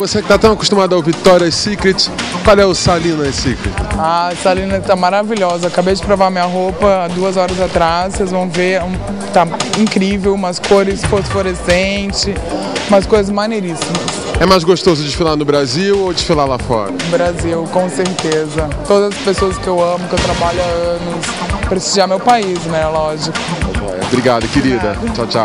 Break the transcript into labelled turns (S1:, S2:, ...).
S1: Você que está tão acostumado ao Vitória Secret, qual é o Salina Secret?
S2: Ah, Salina está maravilhosa. Acabei de provar minha roupa há duas horas atrás. Vocês vão ver, está incrível, umas cores fosforescentes, umas coisas maneiríssimas.
S1: É mais gostoso desfilar no Brasil ou desfilar lá fora?
S2: Brasil, com certeza. Todas as pessoas que eu amo, que eu trabalho há anos, prestigiar meu país, né? Lógico.
S1: Tá Obrigado, querida. Tchau, tchau.